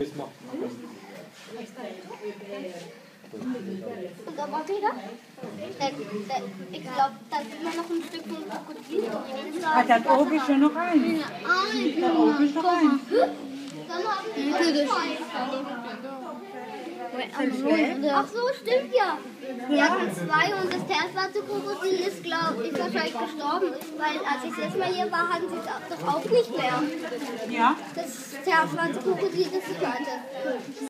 Und da war wieder. Der, der, ich glaube, da ist immer noch ein Stück von Krokodil. Ah, da oben ist schon noch ein. Da oben ist noch ein. Dann haben wir Ach so, stimmt ja. Wir hatten zwei und das schwarze Krokodil ist, glaube ich, wahrscheinlich gestorben. Weil als ich das letzte Mal hier war, hatten sie es doch auch nicht mehr. Ja. Das schwarze Krokodil, das ich hatte.